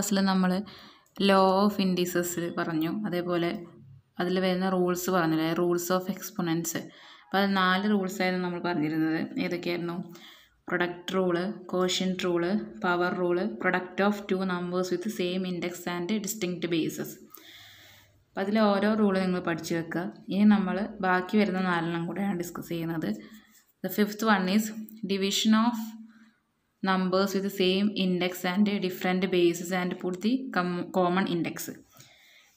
ക്ലാസ്സിൽ നമ്മൾ law of indices പറഞ്ഞു. അതേപോലെ അതിൽ വരുന്ന റൂൾസ് പറഞ്ഞില്ലേ? റൂൾസ് ഓഫ് എക്സ്പൊണൻസ് അപ്പോൾ അത് നാല് റൂൾസ് ആയിരുന്നു നമ്മൾ പറഞ്ഞിരുന്നത്. ഏതൊക്കെയായിരുന്നു? Product rule quotient rule power rule product of two numbers with same index and distinct bases അപ്പോൾ അതിലെ ഓരോ റൂൾ നിങ്ങൾ പഠിച്ചു വെക്കുക. ഇനി നമ്മൾ ബാക്കി വരുന്ന നാലെണ്ണം കൂടെയാണ് ഡിസ്കസ് ചെയ്യുന്നത്. The fifth one is division of numbers with the same index and different bases and put the com- common index.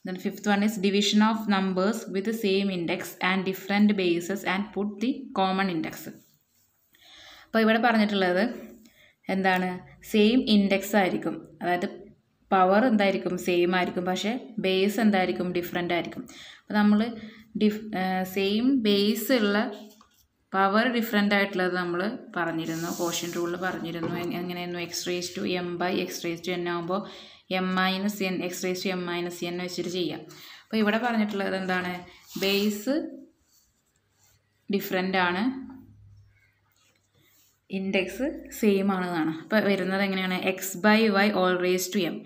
Then fifth one is division of numbers with the same index and different bases and put the common index. അപ്പോൾ ഇവിടെ പറഞ്ഞിട്ടുള്ളത് എന്താണ് same index ആയിരിക്കും അതായത് power എന്തായിരിക്കും same ആയിരിക്കും പക്ഷേ base എന്തായിരിക്കും ഡിഫറെന്റ് ആയിരിക്കും അപ്പോൾ നമ്മൾ ഡിഫ് സെയിം ബേസ് ഉള്ള പവർ ഡിഫറെന്റ് ആയിട്ടുള്ളത് നമ്മൾ പറഞ്ഞിരുന്നു. കോഷ്യൻ റൂളിൽ പറഞ്ഞിരുന്നു. എങ് എങ്ങനെയായിരുന്നു? X raise to m by x raise to n ആകുമ്പോൾ m minus n x raise to m minus n വെച്ചിട്ട് ചെയ്യാം. അപ്പോൾ ഇവിടെ പറഞ്ഞിട്ടുള്ളത് എന്താണ്? ബേസ് ഡിഫറെന്റ് ആണ്. ഇൻഡെക്സ് സെയിം ആണെന്നാണ്. അപ്പോൾ വരുന്നത് എങ്ങനെയാണ്? X by y all raise to m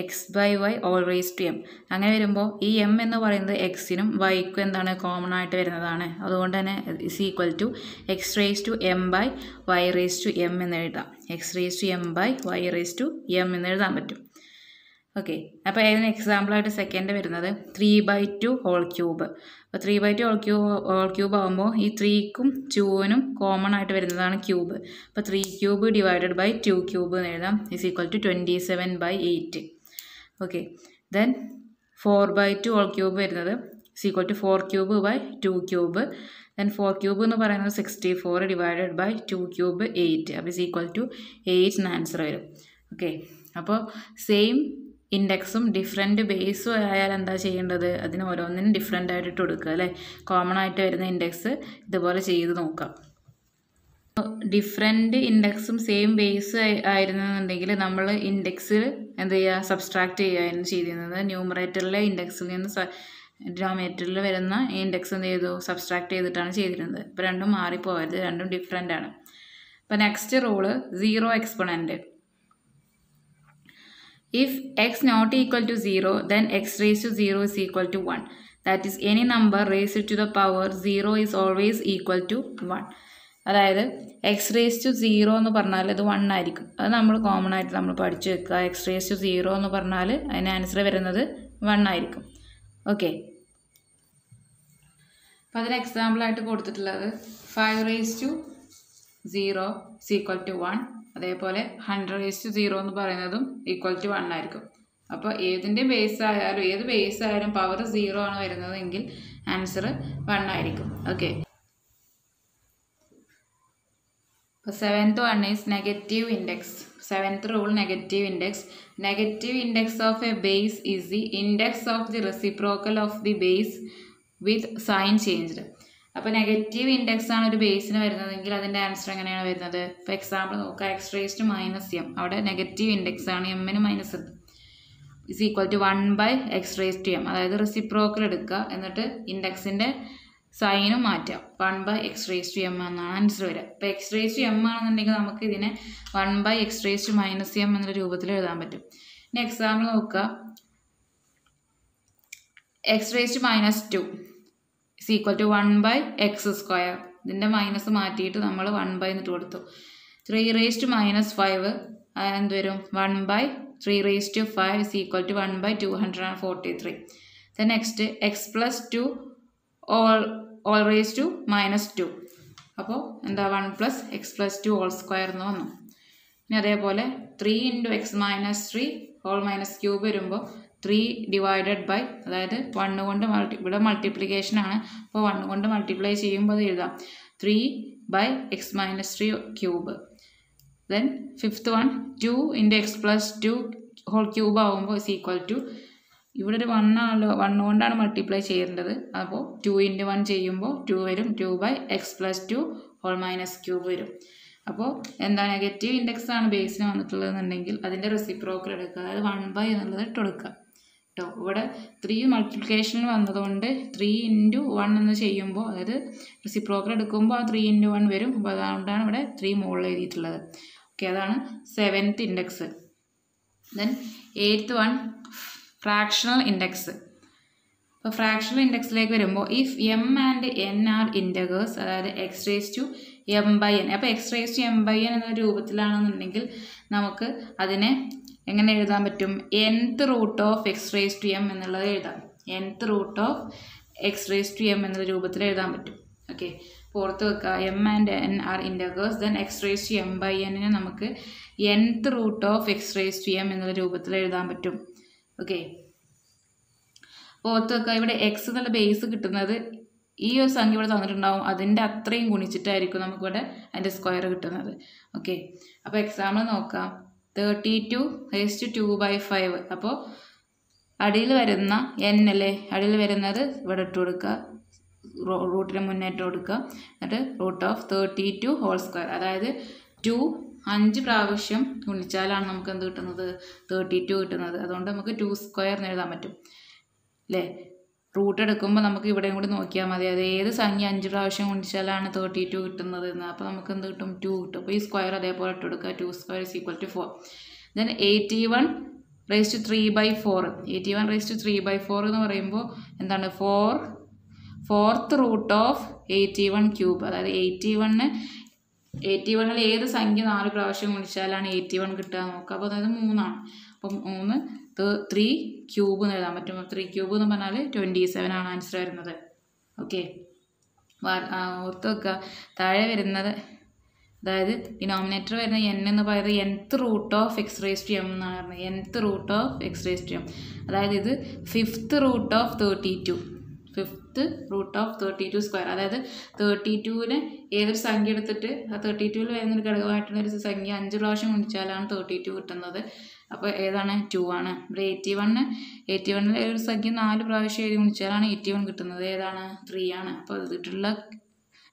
x by y all raise to m അങ്ങനെ വരുമ്പോൾ ഈ എം എന്ന് പറയുന്നത് എക്സിനും വൈക്കും എന്താണ് കോമൺ ആയിട്ട് വരുന്നതാണ്. അതുകൊണ്ട് തന്നെ is equal to x raise to m by y raise to m എന്ന് എഴുതാം. X raise to m by y raise to m എന്ന് എഴുതാൻ പറ്റും. ഓക്കെ അപ്പോൾ അതിന് എക്സാമ്പിളായിട്ട് സെക്കൻഡ് വരുന്നത്? Three by two whole cube അപ്പോൾ three by two whole cube whole cube ആകുമ്പോൾ ഈ ത്രീക്കും ടൂവിനും കോമൺ ആയിട്ട് വരുന്നതാണ് ക്യൂബ് അപ്പോൾ three cube divided by two cube എന്ന് എഴുതാം. Is equal to twenty seven by eight okay then four by two all cube വരുന്നത് is equal to four cube by two cube then four cube എന്ന് പറയുന്നത് sixty four divided by two cube eight അപ്പോൾ is equal to eight എന്ന് answer വരും okay അപ്പോൾ same ഇൻഡെക്സും different ബേസും ആയാൽ എന്താ ചെയ്യേണ്ടത്? അതിന് ഓരോന്നിനും ഡിഫറെന്റ് ആയിട്ട് കൊടുക്കുക അല്ലേ? കോമൺ ആയിട്ട് വരുന്ന ഇൻഡെക്സ് ഇതുപോലെ ചെയ്ത് നോക്കാം. ഡിഫറെന്റ് ഇൻഡെക്സും സെയിം ബേസ് ആയിരുന്നെന്നുണ്ടെങ്കിൽ നമ്മൾ ഇൻഡെക്സിൽ എന്ത് ചെയ്യുക സബ്സ്ട്രാക്ട് ചെയ്യുകയായിരുന്നു ചെയ്തിരുന്നത്. ന്യൂമറേറ്ററിലെ ഇൻഡെക്സിൽ നിന്ന് ഡിനോമിനേറ്ററിൽ വരുന്ന ഇൻഡെക്സ് എന്ത് ചെയ്തു? സബ്സ്ട്രാക്ട് ചെയ്തിട്ടാണ് ചെയ്തിരുന്നത്. ഇപ്പോൾ രണ്ടും മാറിപ്പോകരുത്. രണ്ടും ഡിഫറെന്റ് ആണ്. അപ്പോൾ next rule zero exponent If x not equal to 0, then x raised to 0 is equal to 1. That is, any number raised to the power 0 is always equal to 1. അതായത് എക്സ് റേസ് ടു സീറോ എന്ന് പറഞ്ഞാൽ ഇത് one ആയിരിക്കും. അത് നമ്മൾ common ആയിട്ട് നമ്മൾ പഠിച്ചു വെക്കുക. എക്സ് റേസ് ടു സീറോ എന്ന് പറഞ്ഞാൽ അതിന് ആൻസർ വരുന്നത് വൺ ആയിരിക്കും. ഓക്കെ അപ്പോൾ അതിന് എക്സാമ്പിളായിട്ട് കൊടുത്തിട്ടുള്ളത് five raise to zero is equal to one അതേപോലെ ഹൺഡ്രഡ് റേസ് ടു സീറോ എന്ന് പറയുന്നതും ഈക്വൽ ടു വൺ ആയിരിക്കും. അപ്പോൾ ഏതിന്റെ ബേസ് ആയാലും ഏത് ബേസ് ആയാലും പവർ സീറോ ആണ് വരുന്നതെങ്കിൽ ആൻസർ വൺ ആയിരിക്കും. ഓക്കെ അപ്പോൾ seventh one is negative index seventh rule negative index negative index of a base is the index of the reciprocal of the base with sign changed അപ്പോൾ negative index ആണ് ഒരു ബേസിന് വരുന്നതെങ്കിൽ അതിന്റെ answer എങ്ങനെയാണ് വരുന്നത്? ഇപ്പോൾ എക്സാമ്പിൾ നോക്കുക എക്സ് റേസ്റ്റ് മൈനസ് എം അവിടെ നെഗറ്റീവ് ഇൻഡെക്സ് ആണ് എമ്മിന് മൈനസ് ഉണ്ട് is equal to one by x raise to m അതായത് റെസിപ്രോക്കൽ എടുക്കുക. എന്നിട്ട് ഇൻഡെക്സിന്റെ സൈനും മാറ്റാം. One by x raise to m എന്നാണ് ആൻസർ വരിക. ഇപ്പോൾ എക്സ് റേസ് ടു എം ആണെന്നുണ്ടെങ്കിൽ നമുക്ക് ഇതിനെ one by x raise to minus m എന്നുള്ള രൂപത്തിൽ എഴുതാൻ പറ്റും. ഇനി എക്സാമ്പിൾ നോക്കുക x raise to minus two is equal to one by x square. ഇതിന്റെ മൈനസ് മാറ്റിയിട്ട് നമ്മൾ വൺ ബൈ എന്നിട്ട് കൊടുത്തു. Three raise to minus five എന്ത് വരും? One by three raise to five is equal to one by two hundred and forty three. Then next x plus two all all raise to minus two അപ്പോൾ എന്താ one plus x plus two all square എന്ന് വന്നു. ഇനി അതേപോലെ three into x minus three whole minus cube വരുമ്പോൾ three divided by അതായത് one കൊണ്ട് multi ഇവിടെ മൾട്ടിപ്ലിക്കേഷൻ ആണ്. അപ്പോൾ വണ്ണ് കൊണ്ട് മൾട്ടിപ്ലൈ ചെയ്യുമ്പോൾ അത് എഴുതാം. Three by x minus three cube then fifth one two into x plus two whole cube ആകുമ്പോൾ ഇസ് ഈക്വൽ ടു ഇവിടെ ഒരു വണ്ണാണല്ലോ വൺ കൊണ്ടാണ് മൾട്ടിപ്ലൈ ചെയ്യേണ്ടത്. അപ്പോൾ ടു ഇന്റു വൺ ചെയ്യുമ്പോൾ ടു വരും. Two by x plus two whole minus cube വരും. അപ്പോൾ എന്താ നെഗറ്റീവ് ഇൻഡെക്സ് ആണ് ബേസിന് വന്നിട്ടുള്ളതെന്നുണ്ടെങ്കിൽ അതിന്റെ റെസിപ്രോക്കൽ എടുക്കുക. അതായത് വൺ ബൈ എന്നുള്ളത് ഇട്ട് കൊടുക്കുക. കേട്ടോ ഇവിടെ ത്രീ മൾട്ടിപ്ലിക്കേഷനിൽ വന്നതുകൊണ്ട് ത്രീ ഇന്റു വൺ എന്ന് ചെയ്യുമ്പോൾ അതായത് റെസിപ്രോക്കൽ എടുക്കുമ്പോൾ ആ ത്രീ ഇന്റു വൺ വരും. അപ്പോൾ അതുകൊണ്ടാണ് ഇവിടെ ത്രീ മുകളിൽ എഴുതിയിട്ടുള്ളത്. ഓക്കെ അതാണ് seventh index then eighth one fractional index അപ്പോൾ ഫ്രാക്ഷണൽ ഇൻഡെക്സിലേക്ക് വരുമ്പോൾ if M and N are integers അതായത് X raise to M by N അപ്പോൾ X raise to M by N എന്ന രൂപത്തിലാണെന്നുണ്ടെങ്കിൽ നമുക്ക് അതിനെ എങ്ങനെ എഴുതാൻ പറ്റും? Nth root of X raise to M എന്നുള്ളത് എഴുതാം. Nth root of X raise to M എന്നുള്ള രൂപത്തിൽ എഴുതാൻ പറ്റും. ഓക്കെ പുറത്ത് വെക്കുക M and N are integers then x raise to m by എന്നിനെ നമുക്ക് nth root of x raise to m എന്നുള്ള രൂപത്തിൽ എഴുതാൻ പറ്റും. ഓക്കെ. ഓർത്ത് വെക്കുക ഇവിടെ എക്സ് എന്നുള്ള ബേസ് കിട്ടുന്നത് ഈ ഒരു സംഖ്യ ഇവിടെ തന്നിട്ടുണ്ടാവും. അതിന്റെ അത്രയും ഗുണിച്ചിട്ടായിരിക്കും നമുക്കിവിടെ അതിന്റെ സ്ക്വയർ കിട്ടുന്നത്. ഓക്കെ. അപ്പോൾ എക്സാമ്പിൾ നോക്കാം. Thirty two two two by five അപ്പോൾ അടിയിൽ വരുന്ന എൻ അല്ലേ? അടിയിൽ വരുന്നത് ഇവിടെ ഇട്ട് കൊടുക്കുക. റൂട്ടിന് മുന്നേറ്റം കൊടുക്കുക. എന്നിട്ട് root of thirty two whole square അതായത് ടു അഞ്ച് പ്രാവശ്യം ഗുണിച്ചാലാണ് നമുക്ക് എന്ത് കിട്ടുന്നത്? തേർട്ടി ടു കിട്ടുന്നത്. അതുകൊണ്ട് നമുക്ക് ടു സ്ക്വയർ എന്ന് എഴുതാൻ പറ്റും. അല്ലേ റൂട്ട് എടുക്കുമ്പോൾ നമുക്ക് ഇവിടെയും കൂടി നോക്കിയാൽ മതി. അത് ഏത് സംഖ്യ അഞ്ച് പ്രാവശ്യം ഗുണിച്ചാലാണ് തേർട്ടി ടു കിട്ടുന്നത് എന്ന്. അപ്പോൾ നമുക്ക് എന്ത് കിട്ടും? ടു കിട്ടും. അപ്പോൾ ഈ സ്ക്വയർ അതേപോലെ ഇട്ട് കൊടുക്കുക. Two square is equal to four then eighty one raise to three by four eighty one raise to three by four എന്ന് പറയുമ്പോൾ എന്താണ്? Four fourth root of eighty one cube അതായത് എയ്റ്റി വണ്ണ് എയ്റ്റി വണ്ണിൽ ഏത് സംഖ്യ നാല് പ്രാവശ്യം ഗുണിച്ചാലാണ് eighty one കിട്ടുക നോക്കുക. അപ്പോൾ അതായത് മൂന്നാണ്. അപ്പം മൂന്ന് ത്രീ ക്യൂബ് എന്ന് എഴുതാൻ പറ്റും ത്രീ ക്യൂബ് എന്ന് പറഞ്ഞാൽ ട്വന്റി സെവൻ ആണ് ആൻസർ വരുന്നത്. ഓക്കെ ഓർത്ത് വെക്കുക. താഴെ വരുന്നത് അതായത് ഡിനോമിനേറ്റർ വരുന്ന എൻ എന്ന് പറയുന്നത് nth root of x raise to m എന്നാണ് പറയുന്നത് nth root of x raise to m അതായത് ഇത് fifth root of thirty two fifth root of thirty two square അതായത് തേർട്ടി ടുവിന് ഏതൊരു സംഖ്യ എടുത്തിട്ട് ആ തേർട്ടി ടുവിൽ വരുന്ന ഒരു ഘടകമായിട്ടുള്ള ഒരു സംഖ്യ അഞ്ച് പ്രാവശ്യം ഗുണിച്ചാലാണ് തേർട്ടി ടു കിട്ടുന്നത്. അപ്പോൾ ഏതാണ്? ടു ആണ്. ഇവിടെ എയ്റ്റി വണ്ണ് എയ്റ്റി വണ്ണിൽ ഒരു സംഖ്യ നാല് പ്രാവശ്യം എഴുതി ഗുണിച്ചാലാണ് എയ്റ്റി വൺ കിട്ടുന്നത്. ഏതാണ്? ത്രീ ആണ്. അപ്പോൾ ഇതിട്ടുള്ള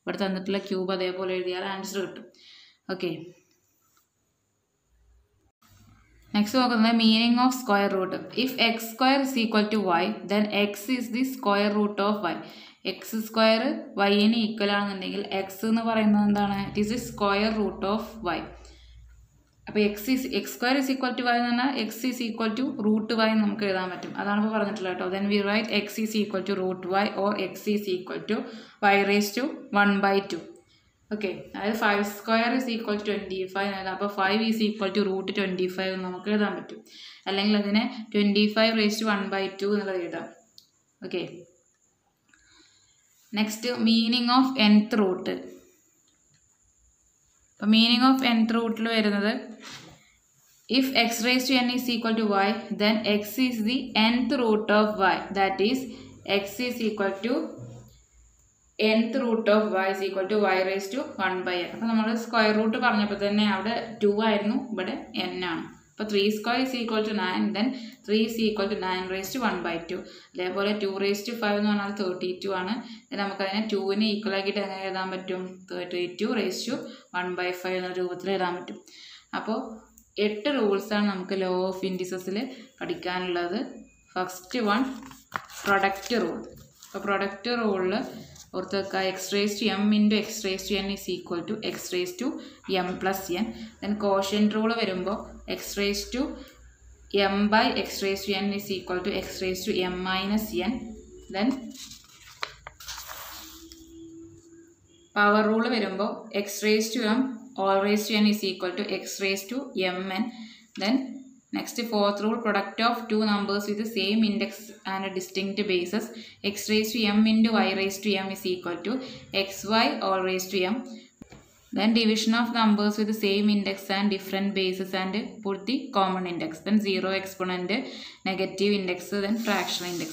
ഇവിടെ തന്നിട്ടുള്ള ക്യൂബ് അതേപോലെ എഴുതിയാൽ ആൻസർ കിട്ടും. ഓക്കെ നെക്സ്റ്റ് നോക്കുന്നത് meaning of square root if x square is equal to y then x is the square root of y x square wine equal ആണെന്നുണ്ടെങ്കിൽ എക്സ് എന്ന് പറയുന്നത് എന്താണ്? It is the square root of y അപ്പോൾ x is x square is equal to y എന്ന് പറഞ്ഞാൽ x is equal to root y നമുക്ക് എഴുതാൻ പറ്റും. അതാണ് ഇപ്പോൾ പറഞ്ഞിട്ടുള്ളത് കേട്ടോ. Then we write x is equal to root y or x is equal to y raise to one by two okay അതായത് five square is equal to twenty five അപ്പോൾ five is equal to root twenty five എന്ന് നമുക്ക് എഴുതാൻ പറ്റും. അല്ലെങ്കിൽ അതിനെ twenty five raise to one by two എന്നുള്ളത് എഴുതാം. Okay next meaning of nth root അപ്പോൾ മീനിങ് ഓഫ് എൻത്ത് റൂട്ടിൽ വരുന്നത് if x raise to n is equal to y then x is the nth root of y that is x is equal to nth root of y is equal to y raise to one by n അപ്പോൾ നമ്മൾ square root പറഞ്ഞപ്പോൾ തന്നെ അവിടെ to ആയിരുന്നു ഇവിടെ n ആണ്. അപ്പോൾ three square is equal to nine then three is equal to nine raise to one by two അതേപോലെ ടു റേസ് ടു ഫൈവ് എന്ന് പറഞ്ഞാൽ തേർട്ടി ടു ആണ് നമുക്കതിനെ ടുവിന് ഈക്വൽ ആക്കിയിട്ട് എങ്ങനെ എഴുതാൻ പറ്റും? Thirty two raise to one by five എന്ന രൂപത്തിൽ എഴുതാൻ പറ്റും. അപ്പോൾ എട്ട് റൂൾസാണ് നമുക്ക് ലോ ഓഫ് ഇൻഡിസസിൽ പഠിക്കാനുള്ളത്. ഫസ്റ്റ് വൺ പ്രൊഡക്റ്റ് റൂൾ അപ്പോൾ പ്രൊഡക്റ്റ് റൂളിൽ ഓർത്ത് വെക്കുക x raise to m into x raise to n is equal to x raise to m plus n then quotient rule വരുമ്പോൾ x raise to m by x raise to n is equal to x raise to m minus n then power rule വരുമ്പോൾ x raise to m all raise to n is equal to x raise to m n then next fourth rule product of two numbers with same index and distinct bases x raise to m into y raise to m is equal to x y all raise to m division of numbers with the same index and different bases and put the common index. Then zero exponent negative index then fractional index.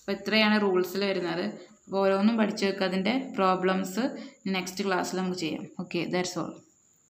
അപ്പോൾ ഇത്രയാണ് റൂൾസിൽ വരുന്നത്. അപ്പോൾ ഓരോന്നും പഠിച്ചു വെക്കുക അതിന്റെ problems next ക്ലാസ്സിൽ നമുക്ക് ചെയ്യാം. Okay that's all